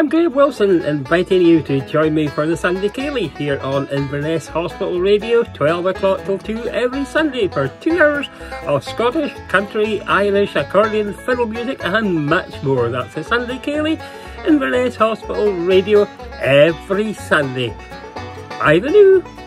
I'm Greg Wilson, inviting you to join me for the Sunday Ceilidh here on Inverness Hospital Radio, 12 o'clock till 2 every Sunday for two hours of Scottish, country, Irish, accordion, fiddle music and much more. That's the Sunday Ceilidh, Inverness Hospital Radio every Sunday. Bye the new.